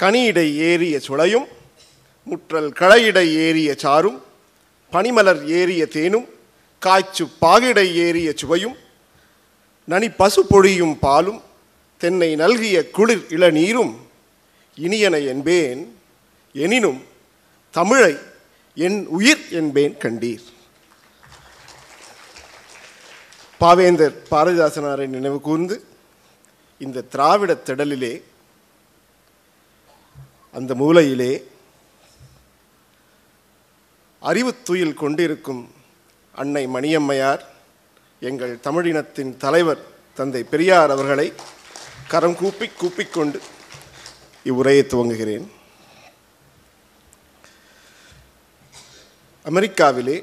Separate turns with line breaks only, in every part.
கனியிடை ஏறிய சுளையும் முற்றல் களையிடை ஏறிய சாரும் பனிமலர் ஏறிய தேனும் காய்ச்சு பாகிடை ஏறிய சுவையும் நனி பசு பொழியும் பாலும் தென்னை நல்கிய குளிர் இளநீரும் இனியன என்பேன் எனினும் தமிழை என் உயிர் என்பேன் கண்டீர் பாவேந்தர் பாரதிதாசனாரை நினைவு கூர்ந்து இந்த திராவிடத் திடலிலே அந்த மூலையிலே அறிவு துயில் கொண்டிருக்கும் அன்னை மணியம்மையார் எங்கள் தமிழினத்தின் தலைவர் தந்தை பெரியார் அவர்களை கரம் கூப்பி கூப்பிக்கொண்டு இவ்வுரையை துவங்குகிறேன் அமெரிக்காவிலே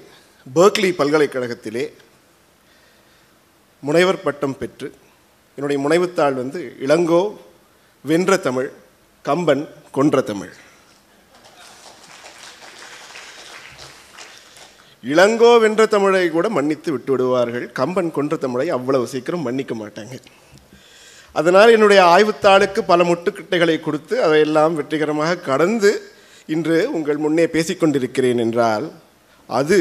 பேர்க்லி பல்கலைக்கழகத்திலே முனைவர் பட்டம் பெற்று என்னுடைய முனைவுத்தாள் வந்து இளங்கோ வென்ற தமிழ் கம்பன் கொன்ற தமிழ் இளங்கோ வென்ற தமிழை கூட மன்னித்து விட்டு விடுவார்கள் கம்பன் கொன்ற தமிழை அவ்வளவு சீக்கிரம் மன்னிக்க மாட்டாங்க அதனால் என்னுடைய ஆய்வுத்தாளுக்கு பல முட்டுக்கிட்டைகளை கொடுத்து அதையெல்லாம் வெற்றிகரமாக கடந்து இன்று உங்கள் முன்னே பேசிக்கொண்டிருக்கிறேன் என்றால் அது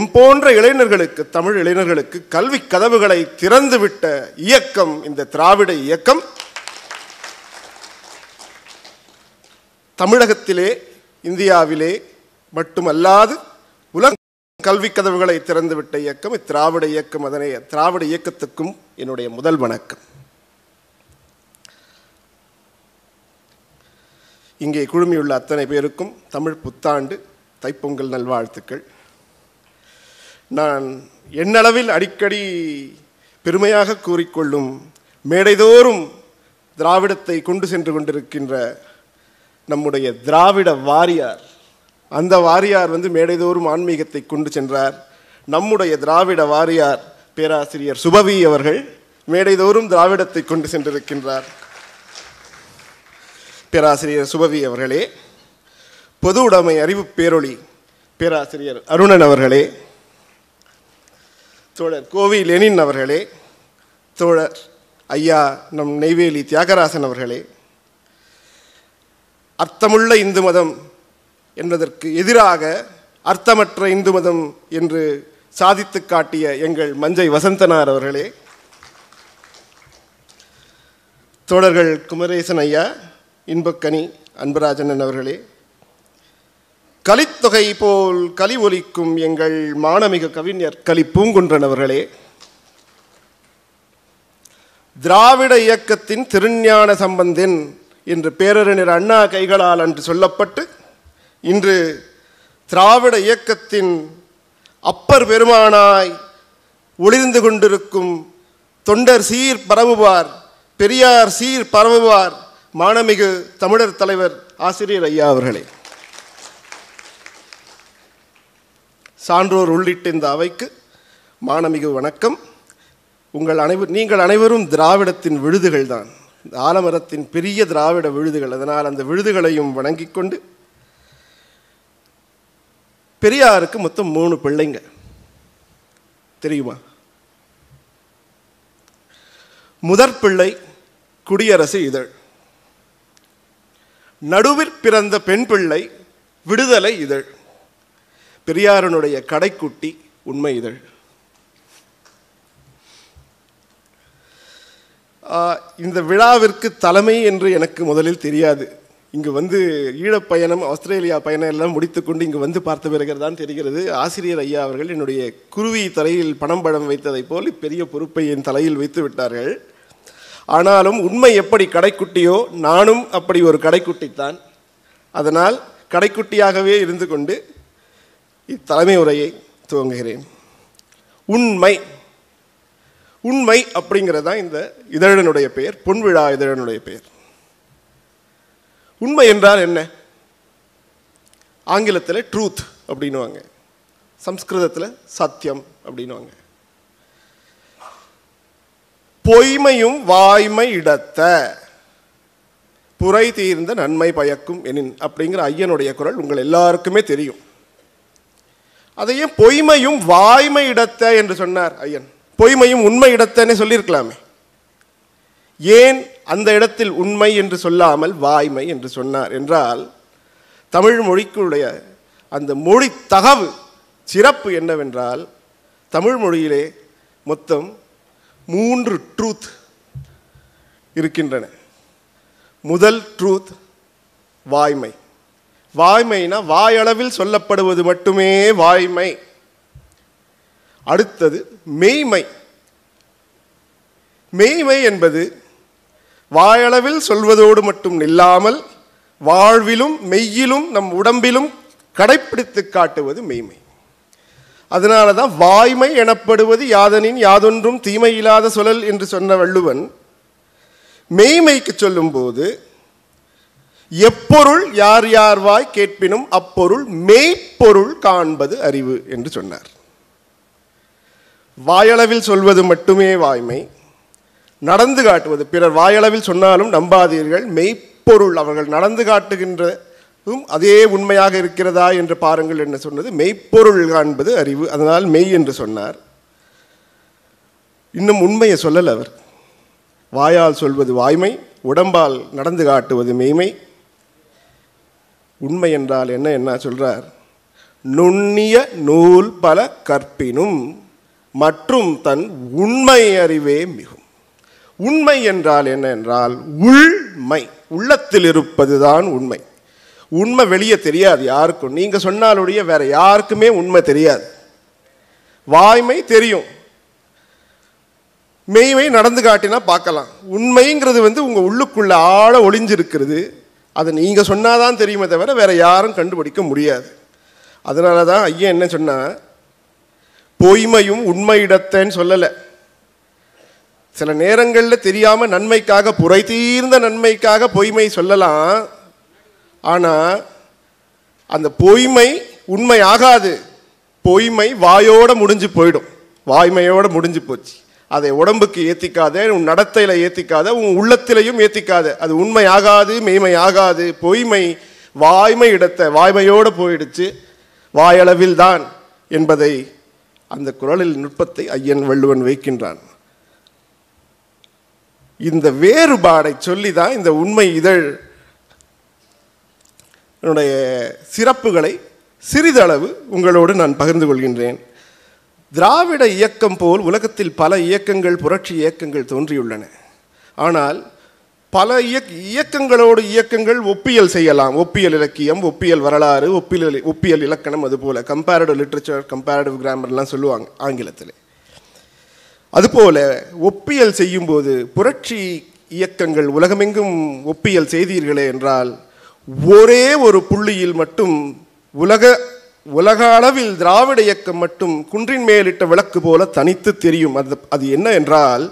எம் போன்ற இளைஞர்களுக்கு தமிழ் இளைஞர்களுக்கு கல்வி கதவுகளை திறந்துவிட்ட இயக்கம் இந்த திராவிட இயக்கம் தமிழகத்திலே இந்தியாவிலே மட்டுமல்லாது உலக கல்வி கதவுகளை திறந்துவிட்ட இயக்கம் இத்திராவிட இயக்கம் அதனை திராவிட இயக்கத்துக்கும் என்னுடைய முதல் வணக்கம் இங்கே குழுமியுள்ள அத்தனை பேருக்கும் தமிழ் புத்தாண்டு தைப்பொங்கல் நல்வாழ்த்துக்கள் நான் என்னளவில் அடிக்கடி பெருமையாக கூறிக்கொள்ளும் மேடைதோறும் திராவிடத்தை கொண்டு சென்று கொண்டிருக்கின்ற நம்முடைய திராவிட வாரியார் அந்த வாரியார் வந்து மேடைதோறும் ஆன்மீகத்தை கொண்டு சென்றார் நம்முடைய திராவிட வாரியார் பேராசிரியர் சுபவி அவர்கள் மேடைதோறும் திராவிடத்தை கொண்டு சென்றிருக்கின்றார் பேராசிரியர் சுபவி அவர்களே பொது உடைமை அறிவு பேரொளி பேராசிரியர் அருணன் அவர்களே தோழர் கோவி லெனின் அவர்களே தோழர் ஐயா நம் நெய்வேலி தியாகராசன் அவர்களே அர்த்தமுள்ள இந்து மதம் என்பதற்கு எதிராக அர்த்தமற்ற இந்து மதம் என்று சாதித்து காட்டிய எங்கள் மஞ்சை வசந்தனார் அவர்களே தோழர்கள் குமரேசன் ஐயா இன்பக்கனி அன்பராஜனன் அவர்களே கலித்தொகை போல் கலி ஒலிக்கும் எங்கள் மானமிகு கவிஞர் கலி பூங்குன்றன் அவர்களே திராவிட இயக்கத்தின் திருஞான சம்பந்தின் என்று பேரறிஞர் அண்ணா கைகளால் அன்று சொல்லப்பட்டு இன்று திராவிட இயக்கத்தின் அப்பர் பெருமானாய் ஒளிர்ந்து கொண்டிருக்கும் தொண்டர் சீர் பரவுவார் பெரியார் சீர் பரவுவார் மானமிகு தமிழர் தலைவர் ஆசிரியர் ஐயா அவர்களே சான்றோர் உள்ளிட்ட இந்த அவைக்கு மானமிகு வணக்கம் உங்கள் அனைவர் நீங்கள் அனைவரும் திராவிடத்தின் விழுதுகள்தான் ஆலமரத்தின் பெரிய திராவிட விழுதுகள் அதனால் அந்த விழுதுகளையும் வணங்கி கொண்டு பெரியாருக்கு மொத்தம் மூணு பிள்ளைங்க தெரியுமா முதற் பிள்ளை குடியரசு இதழ் நடுவில் பிறந்த பெண் பிள்ளை விடுதலை இதழ் பெரியாரனுடைய கடைக்குட்டி உண்மை இதழ் இந்த விழாவிற்கு தலைமை என்று எனக்கு முதலில் தெரியாது இங்கு வந்து ஈழப்பயணம் ஆஸ்திரேலியா பயணம் எல்லாம் முடித்துக்கொண்டு இங்கு வந்து பார்த்த பிறகு தான் தெரிகிறது ஆசிரியர் ஐயா அவர்கள் என்னுடைய குருவி தலையில் பணம் படம் வைத்ததைப் போல் பெரிய பொறுப்பை என் தலையில் வைத்து விட்டார்கள் ஆனாலும் உண்மை எப்படி கடைக்குட்டியோ நானும் அப்படி ஒரு கடைக்குட்டித்தான் அதனால் கடைக்குட்டியாகவே இருந்து கொண்டு இத்தலைமை உரையை துவங்குகிறேன் உண்மை உண்மை அப்படிங்கிறது தான் இந்த இதழனுடைய பெயர் பொன்விழா இதழனுடைய பெயர் உண்மை என்றால் என்ன ஆங்கிலத்தில் ட்ரூத் அப்படின்வாங்க சம்ஸ்கிருதத்தில் சத்தியம் அப்படின்வாங்க பொய்மையும் வாய்மை இடத்த புரை தீர்ந்த நன்மை பயக்கும் எனின் அப்படிங்கிற ஐயனுடைய குரல் உங்கள் எல்லாருக்குமே தெரியும் அதையே பொய்மையும் வாய்மை இடத்த என்று சொன்னார் ஐயன் பொய்மையும் உண்மை இடத்தனே சொல்லியிருக்கலாமே ஏன் அந்த இடத்தில் உண்மை என்று சொல்லாமல் வாய்மை என்று சொன்னார் என்றால் தமிழ் மொழிக்குடைய அந்த மொழி தகவு சிறப்பு என்னவென்றால் தமிழ் மொழியிலே மொத்தம் மூன்று ட்ரூத் இருக்கின்றன முதல் ட்ரூத் வாய்மை வாய்மைனா வாயளவில் சொல்லப்படுவது மட்டுமே வாய்மை அடுத்தது மெய்மை மெய்மை என்பது வாயளவில் சொல்வதோடு மட்டும் இல்லாமல் வாழ்விலும் மெய்யிலும் நம் உடம்பிலும் கடைப்பிடித்து காட்டுவது மெய்மை அதனால தான் வாய்மை எனப்படுவது யாதனின் யாதொன்றும் தீமை இல்லாத சொல்லல் என்று சொன்ன வள்ளுவன் மெய்மைக்கு சொல்லும்போது எப்பொருள் யார் யார் வாய் கேட்பினும் அப்பொருள் மெய்ப்பொருள் காண்பது அறிவு என்று சொன்னார் வாயளவில் சொல்வது மட்டுமே வாய்மை நடந்து காட்டுவது பிறர் வாயளவில் சொன்னாலும் நம்பாதீர்கள் மெய்ப்பொருள் அவர்கள் நடந்து காட்டுகின்றதும் அதே உண்மையாக இருக்கிறதா என்று பாருங்கள் என்று சொன்னது மெய்ப்பொருள் காண்பது அறிவு அதனால் மெய் என்று சொன்னார் இன்னும் உண்மையை சொல்லல் அவர் வாயால் சொல்வது வாய்மை உடம்பால் நடந்து காட்டுவது மெய்மை உண்மை என்றால் என்ன என்ன சொல்கிறார் நுண்ணிய நூல் பல கற்பினும் மற்றும் தன் உண்மை அறிவே மிகும் உண்மை என்றால் என்ன என்றால் உள்மை உள்ளத்தில் இருப்பதுதான் உண்மை உண்மை வெளியே தெரியாது யாருக்கும் நீங்கள் சொன்னாலுடைய வேற யாருக்குமே உண்மை தெரியாது வாய்மை தெரியும் மெய்மை நடந்து காட்டினா பார்க்கலாம் உண்மைங்கிறது வந்து உங்கள் உள்ளுக்குள்ளே ஆழ ஒளிஞ்சிருக்கிறது அதை நீங்கள் சொன்னாதான் தெரியுமே தவிர வேறு யாரும் கண்டுபிடிக்க முடியாது அதனால தான் ஐயன் என்ன சொன்னால் பொய்மையும் உண்மையிடத்தன்னு சொல்லலை சில நேரங்களில் தெரியாமல் நன்மைக்காக புரை தீர்ந்த நன்மைக்காக பொய்மை சொல்லலாம் ஆனால் அந்த பொய்மை உண்மை ஆகாது பொய்மை வாயோடு முடிஞ்சு போயிடும் வாய்மையோடு முடிஞ்சு போச்சு அதை உடம்புக்கு ஏற்றிக்காத உன் நடத்தையில் ஏற்றிக்காத உன் உள்ளத்திலையும் ஏற்றிக்காத அது உண்மை ஆகாது மெய்மை ஆகாது பொய்மை வாய்மை இடத்தை வாய்மையோடு போயிடுச்சு வாயளவில் தான் என்பதை அந்த குரலில் நுட்பத்தை ஐயன் வள்ளுவன் வைக்கின்றான் இந்த வேறுபாடை சொல்லி தான் இந்த உண்மை இதழ் என்னுடைய சிறப்புகளை சிறிதளவு உங்களோடு நான் பகிர்ந்து கொள்கின்றேன் திராவிட இயக்கம் போல் உலகத்தில் பல இயக்கங்கள் புரட்சி இயக்கங்கள் தோன்றியுள்ளன ஆனால் பல இயக் இயக்கங்களோடு இயக்கங்கள் ஒப்பியல் செய்யலாம் ஒப்பியல் இலக்கியம் ஒப்பியல் வரலாறு ஒப்பியல் ஒப்பியல் இலக்கணம் அதுபோல் கம்பேரடிவ் லிட்ரேச்சர் கம்பேரடிவ் கிராமர்லாம் சொல்லுவாங்க ஆங்கிலத்தில் அதுபோல் ஒப்பியல் செய்யும்போது புரட்சி இயக்கங்கள் உலகமெங்கும் ஒப்பியல் செய்தீர்களே என்றால் ஒரே ஒரு புள்ளியில் மட்டும் உலக உலக அளவில் திராவிட இயக்கம் மட்டும் குன்றின் மேலிட்ட விளக்கு போல தனித்து தெரியும் அது அது என்ன என்றால்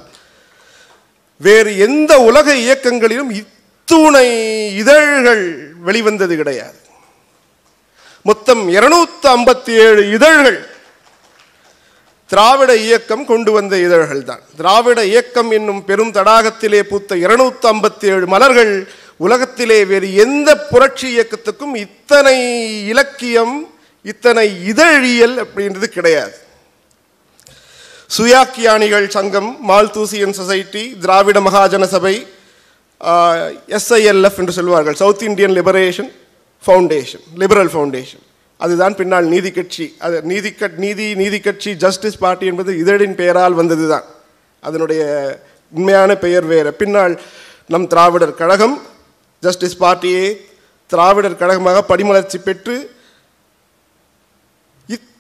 வேறு எந்த உலக இயக்கங்களிலும் இத்துணை இதழ்கள் வெளிவந்தது கிடையாது மொத்தம் இருநூத்தி ஐம்பத்தி ஏழு இதழ்கள் திராவிட இயக்கம் கொண்டு வந்த இதழ்கள் தான் திராவிட இயக்கம் என்னும் பெரும் தடாகத்திலே பூத்த இருநூத்தி ஐம்பத்தி ஏழு மலர்கள் உலகத்திலே வேறு எந்த புரட்சி இயக்கத்துக்கும் இத்தனை இலக்கியம் இத்தனை இதழியல் அப்படின்றது கிடையாது சுயாக்கியானிகள் சங்கம் மால்தூசியன் சொசைட்டி திராவிட மகாஜன சபை எஸ்ஐஎல்எஃப் என்று சொல்வார்கள் South Indian Liberation Foundation Liberal Foundation அதுதான் பின்னால் நீதி கட்சி அது நீதி கட் நீதி நீதி கட்சி ஜஸ்டிஸ் பார்ட்டி என்பது இதழின் பெயரால் வந்தது தான் அதனுடைய உண்மையான பெயர் வேறு பின்னால் நம் திராவிடர் கழகம் ஜஸ்டிஸ் பார்ட்டியே திராவிடர் கழகமாக படிமலர்ச்சி பெற்று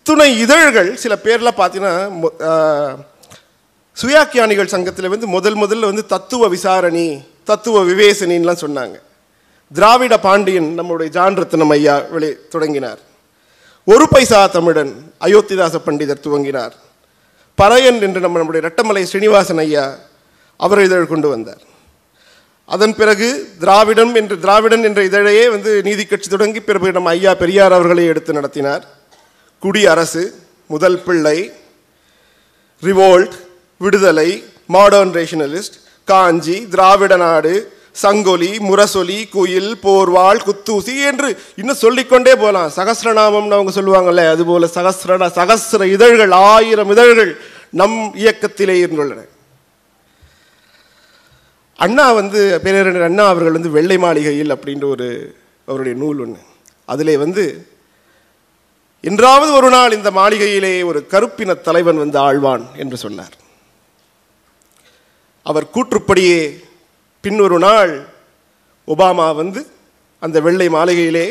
துணை இதழ்கள் சில பேரில் பார்த்தீங்கன்னா சுயாக்கியானிகள் சங்கத்தில் வந்து முதல் முதல்ல வந்து தத்துவ விசாரணி தத்துவ விவேசனின்லாம் சொன்னாங்க திராவிட பாண்டியன் நம்முடைய ஜான் ரத்னம் ஐயா வெளி தொடங்கினார் ஒரு பைசா தமிழன் அயோத்திதாச பண்டிதர் துவங்கினார் பறையன் என்று நம்ம நம்முடைய ரெட்டமலை ஸ்ரீனிவாசன் ஐயா அவர் இதழ் கொண்டு வந்தார் அதன் பிறகு திராவிடம் என்று திராவிடன் என்ற இதழையே வந்து நீதி கட்சி தொடங்கி பிறகு நம்ம ஐயா பெரியார் அவர்களே எடுத்து நடத்தினார் குடியரசு முதல் பிள்ளை ரிவோல்ட் விடுதலை மாடர்ன் ரேஷனலிஸ்ட் காஞ்சி திராவிட நாடு சங்கொலி முரசொலி குயில் போர்வாள் குத்தூசி என்று இன்னும் சொல்லிக்கொண்டே போகலாம் சகசிரநாமம்னு அவங்க சொல்லுவாங்கல்ல அதுபோல் சகசிர சகசிர இதழ்கள் ஆயிரம் இதழ்கள் நம் இயக்கத்திலே இருந்துள்ளன அண்ணா வந்து பேரறிஞர் அண்ணா அவர்கள் வந்து வெள்ளை மாளிகையில் அப்படின்ற ஒரு அவருடைய நூல் ஒன்று அதில் வந்து என்றாவது ஒரு நாள் இந்த மாளிகையிலே ஒரு கருப்பின தலைவன் வந்து ஆழ்வான் என்று சொன்னார் அவர் கூற்றுப்படியே பின்னொரு நாள் ஒபாமா வந்து அந்த வெள்ளை மாளிகையிலே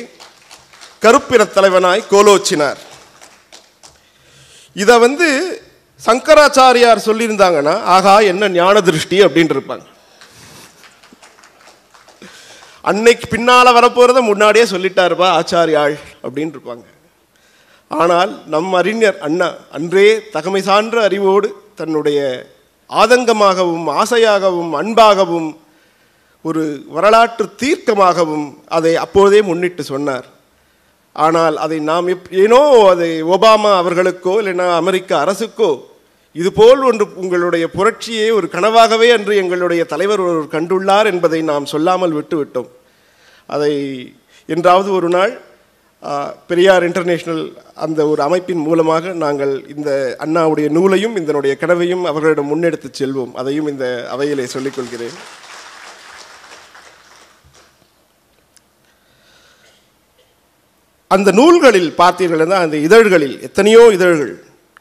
கருப்பின தலைவனாய் கோலோச்சினார் இதை வந்து சங்கராச்சாரியார் சொல்லியிருந்தாங்கன்னா ஆகா என்ன ஞான திருஷ்டி அப்படின்ட்டு இருப்பாங்க அன்னைக்கு பின்னால் வரப்போகிறத முன்னாடியே சொல்லிட்டாருப்பா ஆச்சாரியாள் அப்படின்ட்டு இருப்பாங்க ஆனால் நம் அறிஞர் அண்ணா அன்றே தகமை சான்ற அறிவோடு தன்னுடைய ஆதங்கமாகவும் ஆசையாகவும் அன்பாகவும் ஒரு வரலாற்று தீர்க்கமாகவும் அதை அப்போதே முன்னிட்டு சொன்னார் ஆனால் அதை நாம் எப் ஏனோ அதை ஒபாமா அவர்களுக்கோ இல்லைனா அமெரிக்க அரசுக்கோ இதுபோல் ஒன்று உங்களுடைய புரட்சியை ஒரு கனவாகவே அன்று எங்களுடைய தலைவர் ஒருவர் கண்டுள்ளார் என்பதை நாம் சொல்லாமல் விட்டுவிட்டோம் அதை என்றாவது ஒரு நாள் பெரியார் இன்டர்நேஷ்னல் அந்த ஒரு அமைப்பின் மூலமாக நாங்கள் இந்த அண்ணாவுடைய நூலையும் இதனுடைய கனவையும் அவர்களிடம் முன்னெடுத்து செல்வோம் அதையும் இந்த அவையிலே சொல்லிக்கொள்கிறேன் அந்த நூல்களில் பார்த்தீர்கள் அந்த இதழ்களில் எத்தனையோ இதழ்கள்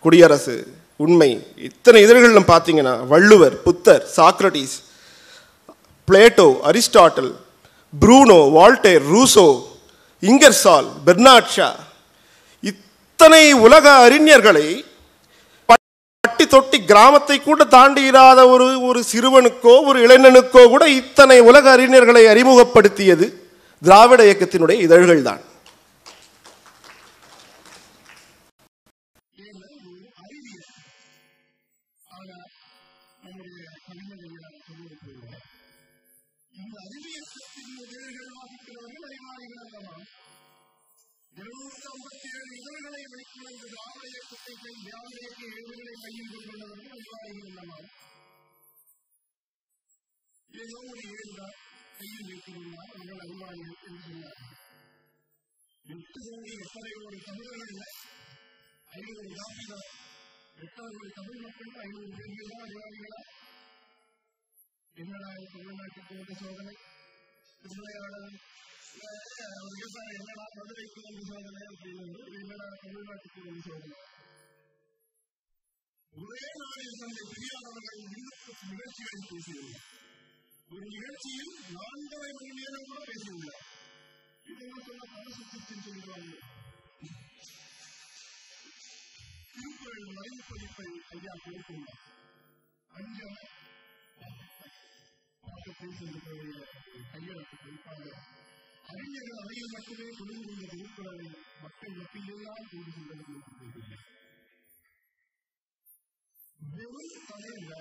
குடியரசு உண்மை இத்தனை இதழ்களிலும் பார்த்தீங்கன்னா வள்ளுவர் புத்தர் Socrates Plato Aristotle Bruno Voltaire Rousseau Ingersoll Bernard Shaw இத்தனை உலக அறிஞர்களை பட்டி தொட்டி கிராமத்தை கூட தாண்டி இராத ஒரு ஒரு சிறுவனுக்கோ ஒரு இளைஞனுக்கோ கூட இத்தனை உலக அறிஞர்களை அறிமுகப்படுத்தியது திராவிட இயக்கத்தினுடைய இதழ்கள் தான்
ஒரு தமிழர்கள் ஐநூறு யானைகளா எட்டாவது தமிழ் மக்கள் ஐநூறு பெண்களா யானைகளா என்னடா தமிழ்நாட்டுக்கு ஒரு சோதனை திருமலையாளர் விவசாயம் என்னடா மதுரைக்கு ஒரு சோதனை அப்படின்னு என்னடா தமிழ்நாட்டுக்கு ஒரு சோதனை ஒரே நாளில் தன்னை பெரியாளர்கள் நிகழ்ச்சிகளில் பேசியுள்ளார் ஒரு நிகழ்ச்சியில் நான்கரை மணி நேரம் கூட பேசியுள்ளார் இது சொன்ன பல சுத்தத்தில் சொல்கிறார்கள் உங்களுடைய மதிப்பளிப்பை ஐயா கொடுக்கின்றார் அஞ்சம் கையெழுத்து குறிப்பாக அறிஞர்கள் அறைய மட்டுமே சொல்லிக் கொண்ட திருக்குறளை மக்கள் மத்தியிலேயால் கொண்டு செல்வது வெறும் தலையில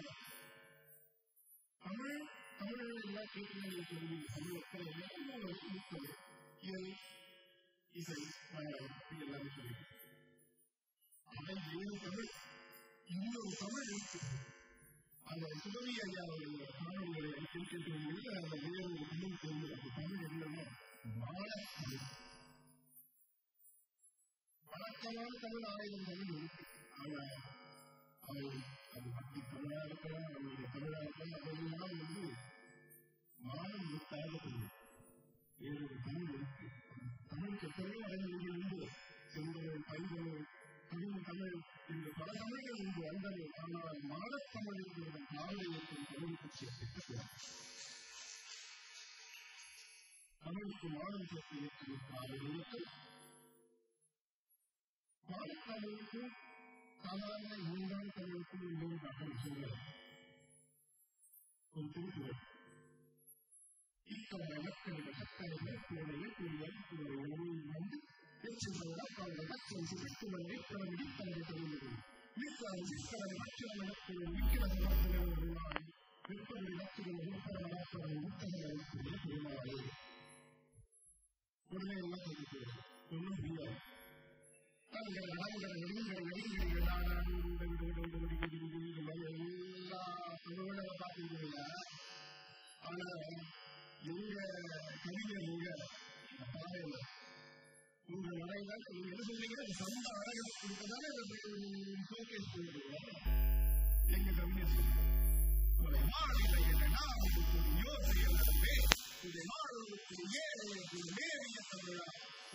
தமிழ் தமிழ் எல்லா கேட்கக்கூடிய சொல்லுங்கள் சமூகத்தில் எல்லா இயல் இசை எல்லாமே சொல்லியிருக்கிறது ஆனால் ஏழு இன்னொரு தமிழ் இருக்குது அந்த சுபவி ஐயா அவர்கள் காணொலிகளை அந்த வேறு ஒரு தமிழ் தெரிஞ்சு அந்த தமிழ் என்னன்னா மாலத்தமிழ் தமிழ் ஆயிரம் தமிழ் இருக்கு ஆனா அவை அது பக்தி தமிழா இருக்கலாம் அவருடைய தமிழா இருக்கலாம் அதெல்லாம் வந்து மானம் முத்தாக தமிழ் வேறு ஒரு தமிழ் இருக்கு தமிழுக்கு எப்பவுமே செங்கலும் பைகளும் புரியும் தமிழ் என்று பல சமயங்கள் இங்கு வந்தது ஆனால் மாடத்தமிழ் என்கிற காவிரியத்தை தமிழுக்கு சேர்த்து தமிழுக்கு மாடல் சேர்த்து காவிரியத்தை மாடத்தமிழுக்கு சாதாரண இரண்டாம் தமிழுக்கு மிகவும் நகரம் சொல்கிறது ஒரு திருக்குறள் இத்தகைய சக்கரை கூடிய கூடிய வந்து Nhưng trường mình bắt đầu là bắt trường sự thích của mình, biết là mình biết là mình biết là biết là mình biết là mình bắt trường mình bắt trường mình biết là mình bắt trường mình biết là mình bắt trường mình biết là mình bắt trường mình biết là mình bắt trường mình biết là mình உடனே எல்லாம் சொல்லிட்டு ஒன்றும் புரியாது என்ன சொல்றீங்கன்னா சொந்த அழகாக கொடுத்ததால showcase போயிடுவோம் எங்க கம்யூனிஸ்ட் உங்களை மாடலை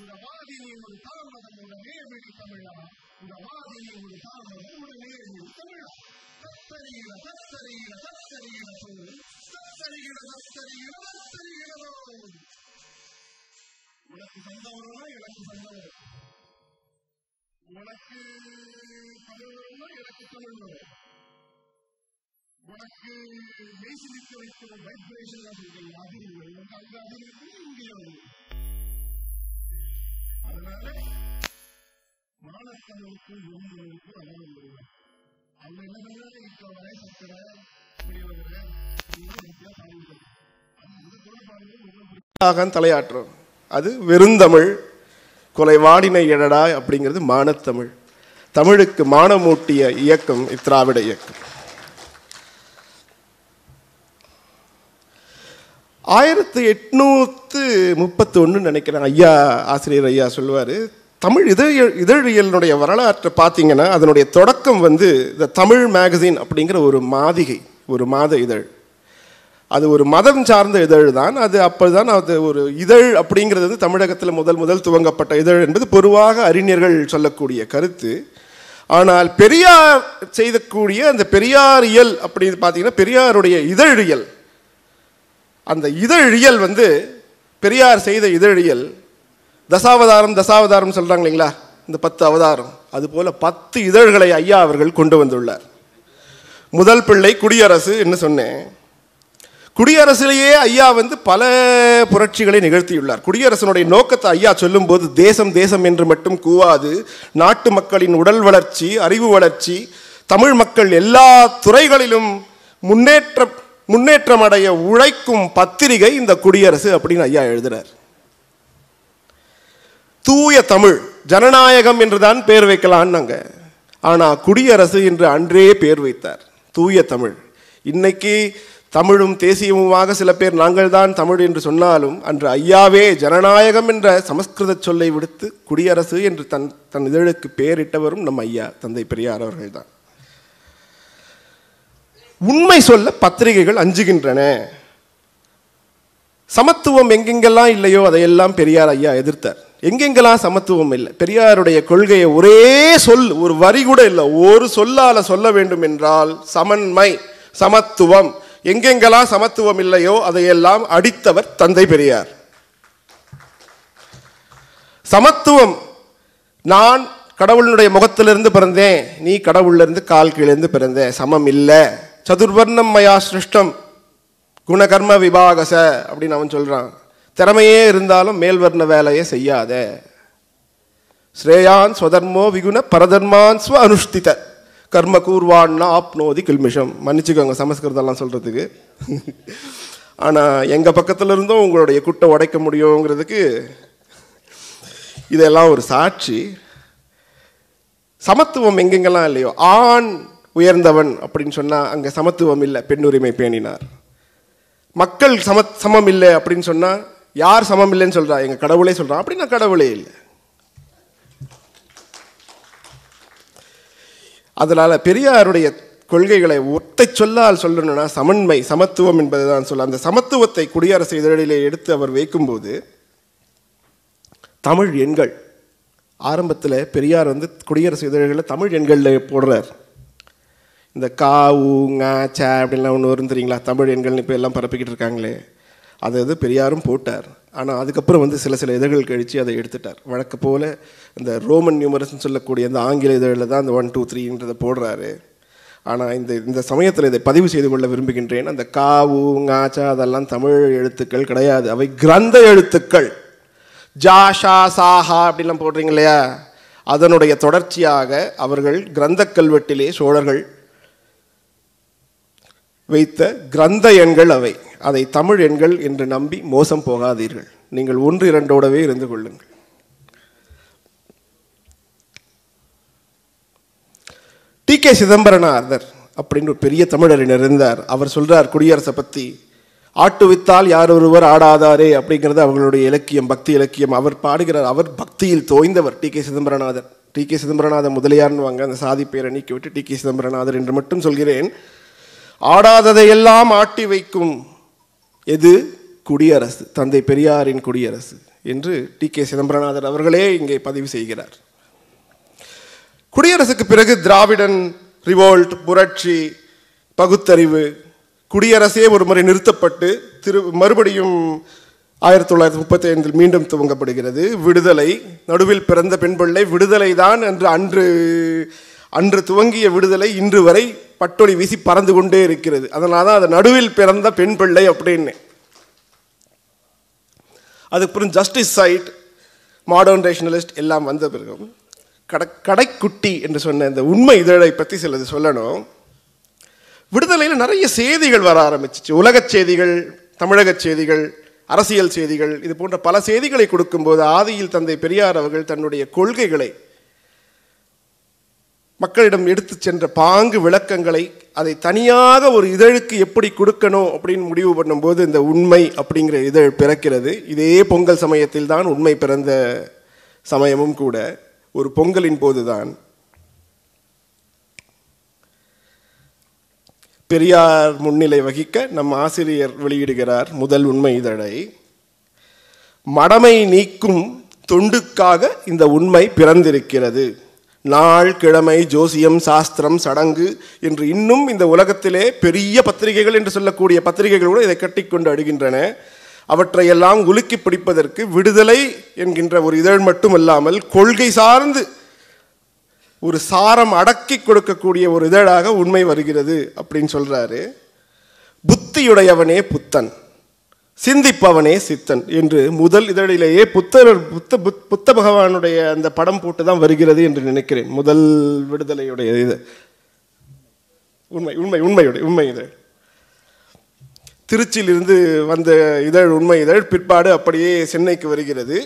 இந்த வாதினி ஒரு தாமதம் ஒரு நேர்வழி தமிழா இந்த வாதினி ஒரு தாமதம் ஒரு நேர்வழி தமிழா தத்தரிகிற தத்தரிகிற தத்தரிகிற சொல் தத்தரிகிற தத்தரிகிற தத்தரிகிறதோ உனக்கு சொந்தவரா எனக்கு சொந்தவரும் உனக்கு எனக்கு உனக்கு மெய்சிலிக்க வைக்கிற வைப்ரேஷன் அதிர்வுகள் அந்த அதிர்வுக்கு இங்கே அதனால மாணவர்களுக்கு இளைஞர்களுக்கு அளவு அவங்க என்ன வயசுக்கிற
பெரியவர்கள தலையாற்றும் அது வெறுந்தமிழ் கொலைவாடினை எழடா அப்படிங்கிறது மானத்தமிழ் தமிழுக்கு மானமூட்டிய இயக்கம் இத்திராவிட இயக்கம் ஆயிரத்தி எட்நூற்று ஒன்று நினைக்கிறேன் ஐயா ஆசிரியர் ஐயா சொல்லுவார் தமிழ் இதழ் இதழியலினுடைய வரலாற்றை பார்த்தீங்கன்னா அதனுடைய தொடக்கம் வந்து த தமிழ் மேகசின் அப்படிங்கிற ஒரு மாதிகை ஒரு மாத இதழ் அது ஒரு மதம் சார்ந்த இதழ் தான் அது அப்போதான் அது ஒரு இதழ் அப்படிங்கிறது வந்து தமிழகத்தில் முதல் முதல் துவங்கப்பட்ட இதழ் என்பது பொதுவாக அறிஞர்கள் சொல்லக்கூடிய கருத்து ஆனால் பெரியார் செய்தக்கூடிய அந்த பெரியாரியல் அப்படின்னு பார்த்தீங்கன்னா பெரியாருடைய இதழியல் அந்த இதழியல் வந்து பெரியார் செய்த இதழியல் தசாவதாரம் தசாவதாரம் சொல்கிறாங்க இல்லைங்களா இந்த பத்து அவதாரம் அதுபோல் பத்து இதழ்களை ஐயா அவர்கள் கொண்டு வந்துள்ளார் முதல் பிள்ளை குடியரசு என்ன சொன்னேன் குடியரசிலேயே ஐயா வந்து பல புரட்சிகளை நிகழ்த்தியுள்ளார் குடியரசனுடைய நோக்கத்தை ஐயா சொல்லும்போது தேசம் தேசம் என்று மட்டும் கூவாது நாட்டு மக்களின் உடல் வளர்ச்சி அறிவு வளர்ச்சி தமிழ் மக்கள் எல்லா துறைகளிலும் முன்னேற்ற முன்னேற்றம் அடைய உழைக்கும் பத்திரிகை இந்த குடியரசு அப்படின்னு ஐயா எழுதுகிறார் தூய தமிழ் ஜனநாயகம் என்று தான் பேர் வைக்கலான்னாங்க ஆனால் குடியரசு என்று அன்றே பேர் வைத்தார் தூய தமிழ் இன்னைக்கு தமிழும் தேசியமுமாக சில பேர் நாங்கள் தான் தமிழ் என்று சொன்னாலும் அன்று ஐயாவே ஜனநாயகம் என்ற சமஸ்கிருத சொல்லை விடுத்து குடியரசு என்று தன் தன் இதழுக்கு பெயரிட்டவரும் நம் ஐயா தந்தை பெரியார் அவர்கள்தான் உண்மை சொல்ல பத்திரிகைகள் அஞ்சுகின்றன சமத்துவம் எங்கெங்கெல்லாம் இல்லையோ அதையெல்லாம் பெரியார் ஐயா எதிர்த்தார் எங்கெங்கெல்லாம் சமத்துவம் இல்லை பெரியாருடைய கொள்கையை ஒரே சொல் ஒரு வரி கூட இல்லை ஒரு சொல்லால் சொல்ல வேண்டும் என்றால் சமன்மை சமத்துவம் எங்கெங்கெல்லாம் சமத்துவம் இல்லையோ அதையெல்லாம் அடித்தவர் தந்தை பெரியார் சமத்துவம் நான் கடவுளினுடைய முகத்திலிருந்து பிறந்தேன் நீ கடவுளிலிருந்து கால் கீழிருந்து பிறந்தேன் சமம் இல்லை சதுர்வர்ணம் மயா சிருஷ்டம் குணகர்ம விபாகச அப்படின்னு அவன் சொல்கிறான் திறமையே இருந்தாலும் மேல்வர்ண வேலையை செய்யாத ஸ்ரேயான் ஸ்வதர்மோ விகுண பரதர்மான் ஸ்வ அனுஷ்டித கர்ம கூர்வான்னா ஆப்னோதி கில்மிஷம் மன்னிச்சுக்கோங்க சமஸ்கிருதெல்லாம் சொல்கிறதுக்கு ஆனால் எங்கள் பக்கத்தில் இருந்தும் உங்களுடைய குட்டை உடைக்க முடியுங்கிறதுக்கு இதெல்லாம் ஒரு சாட்சி சமத்துவம் எங்கெங்கெல்லாம் இல்லையோ ஆண் உயர்ந்தவன் அப்படின்னு சொன்னால் அங்கே சமத்துவம் இல்லை பெண்ணுரிமை பேணினார் மக்கள் சம சமம் இல்லை அப்படின்னு சொன்னால் யார் சமம் இல்லைன்னு சொல்கிறா எங்கள் கடவுளே சொல்கிறான் அப்படின்னா கடவுளே இல்லை அதனால் பெரியாருடைய கொள்கைகளை ஒத்தை சொல்லால் சொல்லணும்னா சமன்மை சமத்துவம் என்பது தான் சொல்ல அந்த சமத்துவத்தை குடியரசு இதழிலே எடுத்து அவர் வைக்கும்போது தமிழ் எண்கள் ஆரம்பத்தில் பெரியார் வந்து குடியரசு இதழ்களில் தமிழ் எண்களில் போடுறார் இந்த கா ஊ ங ச அப்படின்லாம் ஒன்று வரும் தெரியுங்களா தமிழ் எண்கள்னு இப்போ எல்லாம் பரப்பிக்கிட்டு இருக்காங்களே அதை அது பெரியாரும் போட்டார் ஆனால் அதுக்கப்புறம் வந்து சில சில இதழ்கள் கழித்து அதை எடுத்துட்டார் வழக்கு போல் இந்த ரோமன் நியூமரஸ்ன்னு சொல்லக்கூடிய அந்த ஆங்கில இதழில் தான் அந்த ஒன் டூ த்ரீன்றதை போடுறாரு ஆனால் இந்த இந்த சமயத்தில் இதை பதிவு செய்து கொள்ள விரும்புகின்றேன் அந்த காவு காச்சா அதெல்லாம் தமிழ் எழுத்துக்கள் கிடையாது அவை கிரந்த எழுத்துக்கள் ஜாஷா சாஹா அப்படிலாம் போடுறீங்க இல்லையா அதனுடைய தொடர்ச்சியாக அவர்கள் கிரந்த கல்வெட்டிலே சோழர்கள் வைத்த கிரந்த எண்கள் அவை அதை தமிழ் எண்கள் என்று நம்பி மோசம் போகாதீர்கள் நீங்கள் ஒன்று இரண்டோடவே இருந்து கொள்ளுங்கள் டி கே சிதம்பரனார் அப்படின்னு ஒரு பெரிய தமிழரின் இருந்தார் அவர் சொல்றார் குடியரசை பற்றி ஆட்டுவித்தால் யார் ஒருவர் ஆடாதாரே அப்படிங்கிறது அவர்களுடைய இலக்கியம் பக்தி இலக்கியம் அவர் பாடுகிறார் அவர் பக்தியில் தோய்ந்தவர் T K Chidambaranathar T K Chidambaranathar முதலியார்னு வாங்க அந்த சாதி பேரை நீக்கிவிட்டு டி கே சிதம்பரநாதர் என்று மட்டும் சொல்கிறேன் ஆடாததையெல்லாம் ஆட்டி வைக்கும் எது குடியரசு தந்தை பெரியாரின் குடியரசு என்று டி கே சிதம்பரநாதன் அவர்களே இங்கே பதிவு செய்கிறார் குடியரசுக்கு பிறகு திராவிடன் ரிவோல்ட் புரட்சி பகுத்தறிவு குடியரசே ஒரு முறை நிறுத்தப்பட்டு திரு மறுபடியும் ஆயிரத்தி தொள்ளாயிரத்தி முப்பத்தி ஐந்தில் மீண்டும் துவங்கப்படுகிறது விடுதலை நடுவில் பிறந்த பெண் பிள்ளை விடுதலை தான் என்று அன்று அன்று துவங்கிய விடுதலை இன்று வரை பட்டொளி வீசி பறந்து கொண்டே இருக்கிறது அதனால தான் அது நடுவில் பிறந்த பெண் பிள்ளை அப்படின்னு அதுக்கப்புறம் ஜஸ்டிஸ் சைட் மாடர்ன் ரேஷனலிஸ்ட் எல்லாம் வந்த பிறகு கடை கடைக்குட்டி என்று சொன்ன இந்த உண்மை இதழை பற்றி சிலது சொல்லணும் விடுதலையில் நிறைய செய்திகள் வர ஆரம்பிச்சிச்சு உலகச் செய்திகள் தமிழகச் செய்திகள் அரசியல் செய்திகள் இது போன்ற பல செய்திகளை கொடுக்கும்போது ஆதியில் தந்தை பெரியார் அவர்கள் தன்னுடைய கொள்கைகளை மக்களிடம் எடுத்து சென்ற பாங்கு விளக்கங்களை அதை தனியாக ஒரு இதழுக்கு எப்படி கொடுக்கணும் அப்படின்னு முடிவு பண்ணும்போது இந்த உண்மை அப்படிங்கிற இதழ் பிறக்கிறது இதே பொங்கல் சமயத்தில் தான் உண்மை பிறந்த சமயமும் கூட ஒரு பொங்கலின் போதுதான் பெரியார் முன்னிலை வகிக்க நம் ஆசிரியர் வெளியிடுகிறார் முதல் உண்மை இதழை மடமை நீக்கும் தொண்டுக்காக இந்த உண்மை பிறந்திருக்கிறது நாள் கிழமை ஜோசியம் சாஸ்திரம் சடங்கு என்று இன்னும் இந்த உலகத்திலே பெரிய பத்திரிகைகள் என்று சொல்லக்கூடிய பத்திரிகைகள் கூட இதை கட்டிக்கொண்டு அடுகின்றன அவற்றையெல்லாம் உலுக்கி பிடிப்பதற்கு விடுதலை என்கின்ற ஒரு இதழ் மட்டுமல்லாமல் கொள்கை சார்ந்து ஒரு சாரம் அடக்கி கொடுக்கக்கூடிய ஒரு இதழாக உண்மை வருகிறது அப்படின்னு சொல்கிறாரு புத்தியுடையவனே புத்தன் சிந்திப்பவனே சித்தன் என்று முதல் இதழிலேயே புத்தர் புத்த புத்த பகவானுடைய அந்த படம் போட்டு தான் வருகிறது என்று நினைக்கிறேன் முதல் விடுதலையுடைய இது உண்மை உண்மை உண்மையுடைய உண்மை இதழ் திருச்சியிலிருந்து வந்த இதழ் உண்மை இதழ் பிற்பாடு அப்படியே சென்னைக்கு வருகிறது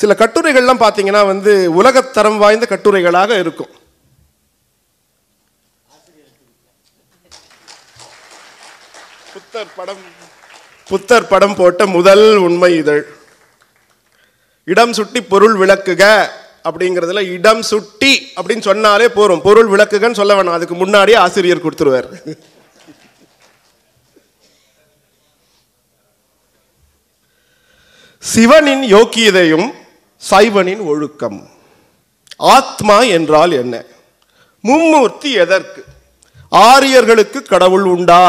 சில கட்டுரைகள்லாம் பார்த்தீங்கன்னா வந்து உலகத்தரம் வாய்ந்த கட்டுரைகளாக இருக்கும் புத்தர் படம் புத்தர் படம் போட்ட முதல் உண்மை இதழ் இடம் சுட்டி பொருள் விளக்குக அப்படிங்கிறதுல இடம் சுட்டி அப்படின்னு சொன்னாலே போறோம் பொருள் விளக்குகன்னு சொல்ல வேணாம் அதுக்கு முன்னாடியே ஆசிரியர் கொடுத்துருவார் சிவனின் யோக்கியதையும் சைவனின் ஒழுக்கம் ஆத்மா என்றால் என்ன மும்மூர்த்தி எதற்கு ஆரியர்களுக்கு கடவுள் உண்டா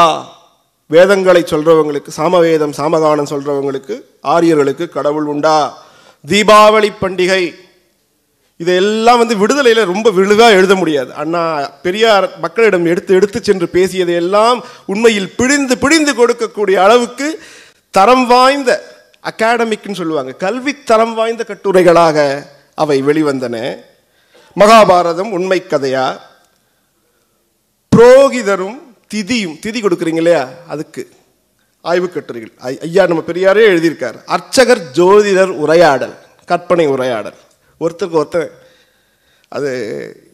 வேதங்களை சொல்கிறவங்களுக்கு சாமவேதம் சாமகானம் சொல்கிறவங்களுக்கு ஆரியர்களுக்கு கடவுள் உண்டா தீபாவளி பண்டிகை இதையெல்லாம் வந்து விடுதலையில் ரொம்ப விழுதாக எழுத முடியாது அண்ணா பெரியார் மக்களிடம் எடுத்து எடுத்து சென்று பேசியதை எல்லாம் உண்மையில் பிழிந்து பிழிந்து கொடுக்கக்கூடிய அளவுக்கு தரம் வாய்ந்த அகாடமிக்னு சொல்லுவாங்க கல்வி தரம் வாய்ந்த கட்டுரைகளாக அவை வெளிவந்தன மகாபாரதம் உண்மை கதையா புரோகிதரும் திதியும் திதி கொடுக்குறீங்க இல்லையா அதுக்கு ஆய்வு கட்டுரைகள் ஐயா நம்ம பெரியாரே எழுதியிருக்கார் அர்ச்சகர் ஜோதிடர் உரையாடல் கற்பனை உரையாடல் ஒருத்தருக்கு ஒருத்தர் அது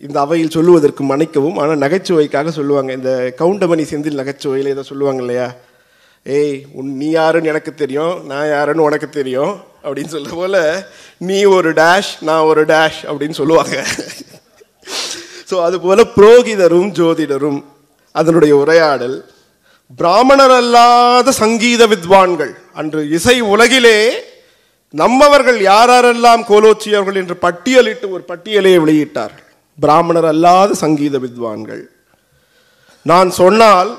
இந்த அவையில் சொல்லுவதற்கு மன்னிக்கவும் ஆனால் நகைச்சுவைக்காக சொல்லுவாங்க இந்த கவுண்டமணி செந்தில் நகைச்சுவையில் ஏதோ சொல்லுவாங்க இல்லையா ஏய் உன் நீ யாருன்னு எனக்கு தெரியும் நான் யாருன்னு உனக்கு தெரியும் அப்படின்னு சொல்கிற போல் நீ ஒரு டேஷ் நான் ஒரு டேஷ் அப்படின்னு சொல்லுவாங்க ஸோ அதுபோல் புரோகிதரும் ஜோதிடரும் அதனுடைய உரையாடல் பிராமணர் அல்லாத சங்கீத வித்வான்கள் அன்று இசை உலகிலே நம்மவர்கள் யாரெல்லாம் கோலோச்சியவர்கள் என்று பட்டியலிட்டு ஒரு பட்டியலே வெளியிட்டார்கள் பிராமணர் அல்லாத சங்கீத வித்வான்கள் நான் சொன்னால்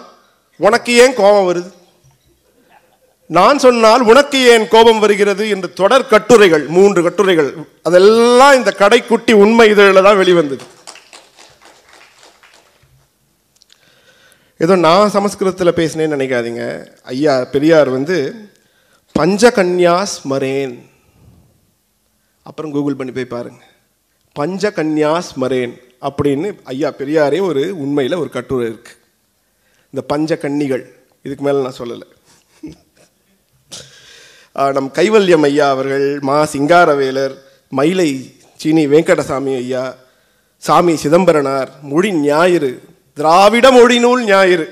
உனக்கு ஏன் கோபம் வருது நான் சொன்னால் உனக்கு ஏன் கோபம் வருகிறது என்று தொடர் கட்டுரைகள் மூன்று கட்டுரைகள் அதெல்லாம் இந்த கடைக்குட்டி உண்மை இதழில் தான் வெளிவந்தது ஏதோ நான் சமஸ்கிருதத்தில் பேசினேன்னு நினைக்காதீங்க ஐயா பெரியார் வந்து பஞ்சகன்யா ஸ்மரேன் அப்புறம் கூகுள் பண்ணி போய் பாருங்கள் பஞ்சகன்யா ஸ்மரேன் அப்படின்னு ஐயா பெரியாரே ஒரு உண்மையில் ஒரு கட்டுரை இருக்குது இந்த பஞ்ச கன்னிகள் இதுக்கு மேலே நான் சொல்லலை நம் கைவல்யம் ஐயா அவர்கள் மா சிங்காரவேலர் மயிலை சீனி வெங்கடசாமி ஐயா சாமி சிதம்பரனார் மொழி ஞாயிறு திராவிட மொழி நூல் ஞாயிறு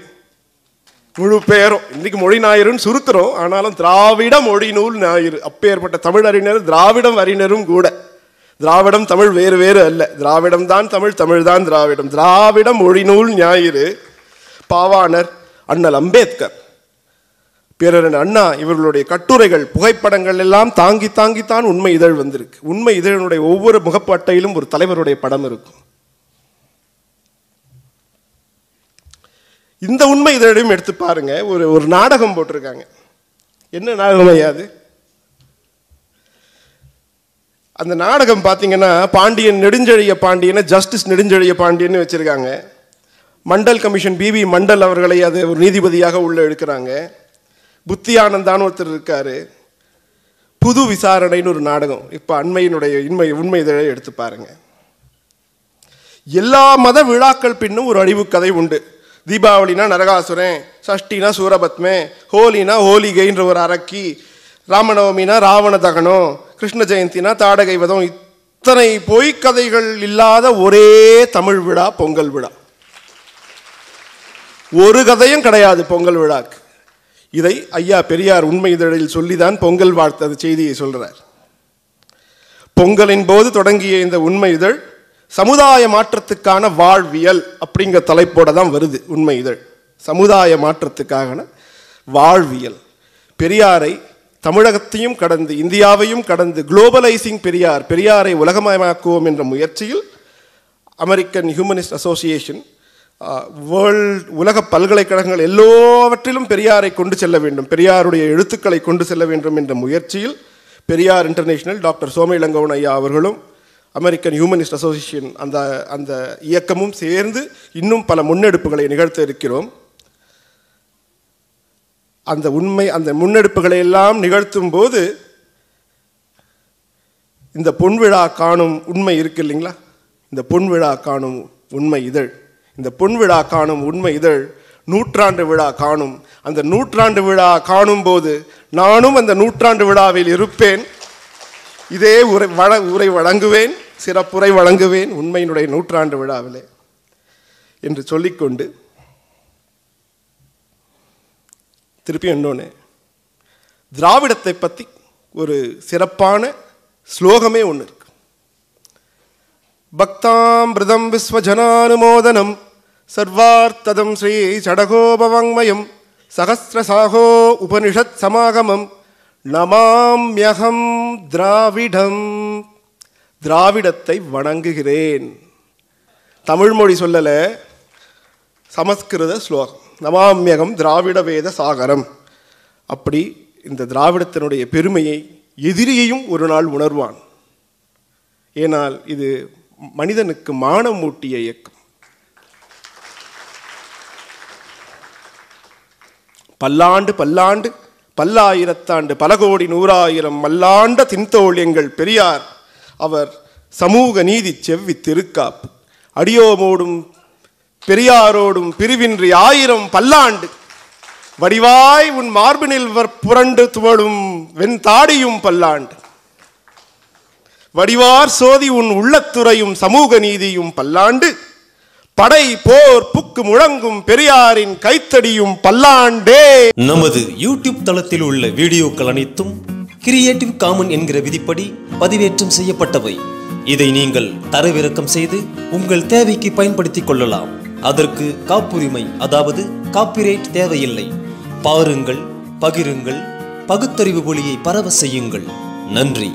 முழு பெயரும் இன்னைக்கு மொழி ஞாயிறுன்னு சுருத்துறோம் ஆனாலும் திராவிட மொழி நூல் ஞாயிறு அப்போ ஏற்பட்ட தமிழறிஞர் திராவிடம் அறிஞரும் கூட திராவிடம் தமிழ் வேறு வேறு அல்ல திராவிடம் தான் தமிழ் தமிழ் தான் திராவிடம் திராவிட மொழி நூல் ஞாயிறு பாவாணர் அண்ணல் அம்பேத்கர் பிறரன் அண்ணா இவர்களுடைய கட்டுரைகள் புகைப்படங்கள் எல்லாம் தாங்கி தாங்கித்தான் உண்மை இதழ் வந்திருக்கு உண்மை இதழனுடைய ஒவ்வொரு முகப்பட்டையிலும் ஒரு தலைவருடைய படம் இருக்கும் இந்த உண்மை இதனிடையும் எடுத்து பாருங்க ஒரு ஒரு நாடகம் போட்டிருக்காங்க என்ன நாடகம் ஐயாது அந்த நாடகம் பார்த்தீங்கன்னா பாண்டியன் நெடுஞ்செழிய பாண்டியனை ஜஸ்டிஸ் நெடுஞ்செழிய பாண்டியன்னு வச்சுருக்காங்க மண்டல் கமிஷன் பிவி மண்டல் அவர்களை அது ஒரு நீதிபதியாக உள்ளே எடுக்கிறாங்க புத்தி ஒருத்தர் இருக்கார் புது விசாரணைன்னு ஒரு நாடகம் இப்போ அண்மையினுடைய இன்மை உண்மை இதழை எடுத்து பாருங்கள் எல்லா மத விழாக்கள் பின்னும் ஒரு அழிவு கதை உண்டு தீபாவளினா நரகாசுரன் சஷ்டினா சூரபத்மே ஹோலினா ஹோலிகைன்ற ஒரு அரக்கி ராமநவமினா ராவண தகனம் கிருஷ்ண ஜெயந்தினா தாடகை வதம் இத்தனை பொய்க்கதைகள் இல்லாத ஒரே தமிழ் விழா பொங்கல் விழா ஒரு கதையும் கிடையாது பொங்கல் விழாக்கு இதை ஐயா பெரியார் உண்மை இதழில் சொல்லிதான் பொங்கல் வாழ்த்து செய்தியை சொல்கிறார் பொங்கலின் போது தொடங்கிய இந்த உண்மை இதழ் சமுதாய மாற்றத்துக்கான வாழ்வியல் அப்படிங்கிற தலைப்போடு தான் வருது உண்மை இதழ் சமுதாய மாற்றத்துக்கான வாழ்வியல் பெரியாரை தமிழகத்தையும் கடந்து இந்தியாவையும் கடந்து குளோபலைசிங் பெரியார் பெரியாரை உலகமயமாக்குவோம் என்ற முயற்சியில் அமெரிக்கன் ஹியூமனிஸ்ட் அசோசியேஷன் வேர்ல்ட் உலக பல்கலைக்கழகங்கள் எல்லோவற்றிலும் பெரியாரை கொண்டு செல்ல வேண்டும் பெரியாருடைய எழுத்துக்களை கொண்டு செல்ல வேண்டும் என்ற முயற்சியில் பெரியார் இன்டர்நேஷனல் டாக்டர் சோமிலங்கவன் ஐயா அவர்களும் அமெரிக்கன் ஹியூமனிஸ்ட் அசோசியேஷன் அந்த அந்த இயக்கமும் சேர்ந்து இன்னும் பல முன்னெடுப்புகளை நிகழ்த்த இருக்கிறோம் அந்த உண்மை அந்த முன்னெடுப்புகளை எல்லாம் நிகழ்த்தும் போது இந்த பொன்விழா காணும் உண்மை இருக்கு இல்லைங்களா இந்த பொன்விழா காணும் உண்மை இதழ் இந்த பொன்விழா காணும் உண்மை இதழ் நூற்றாண்டு விழா காணும் அந்த நூற்றாண்டு விழா காணும் போது நானும் அந்த நூற்றாண்டு விழாவில் இருப்பேன் இதே உரை வழ உரை வழங்குவேன் சிறப்புரை வழங்குவேன் உண்மையினுடைய நூற்றாண்டு விழாவிலே என்று சொல்லிக்கொண்டு திருப்பி இன்னொன்று திராவிடத்தை பற்றி ஒரு சிறப்பான ஸ்லோகமே ஒன்று இருக்கு பக்தாம்பிரதம் விஸ்வஜனானுமோதனம் சர்வார்த்ததம் ஸ்ரீ சடகோபவங்மயம் சகசிரசாகோ உபனிஷத் சமாகமம் நமாம்யகம் திராவிடம் திராவிடத்தை வணங்குகிறேன் தமிழ்மொழி சொல்லலை சமஸ்கிருத ஸ்லோகம் நமாமியகம் திராவிட வேத சாகரம் அப்படி இந்த திராவிடத்தினுடைய பெருமையை எதிரியையும் ஒரு நாள் உணர்வான் ஏனால் இது மனிதனுக்கு மானம் மூட்டிய இயக்கம் பல்லாண்டு பல்லாண்டு பல்லாயிரத்தாண்டு பல கோடி நூறாயிரம் மல்லாண்ட தின்தோள் எங்கள் பெரியார் அவர் சமூக நீதி செவ்வி திருக்காப்பு அடியோமோடும் பெரியாரோடும் பிரிவின்றி ஆயிரம் பல்லாண்டு வடிவாய் உன் மார்பினில் புரண்டு துவளும் வெண்தாடியும் பல்லாண்டு வடிவார் சோதி உன் உள்ளத்துறையும் சமூக நீதியும் பல்லாண்டு படை போர் புக்கு முழங்கும் பெரியாரின் கைத்தடியும் பல்லாண்டே நமது யூடியூப் தளத்தில் உள்ள வீடியோக்கள் அனைத்தும் கிரியேட்டிவ் காமன் என்கிற விதிப்படி பதிவேற்றம் செய்யப்பட்டவை இதை நீங்கள் தரவிறக்கம் செய்து உங்கள் தேவைக்கு பயன்படுத்திக் கொள்ளலாம் அதற்கு காப்புரிமை அதாவது காப்பிரைட் தேவையில்லை பாருங்கள் பகிருங்கள் பகுத்தறிவு ஒளியை பரவ செய்யுங்கள் நன்றி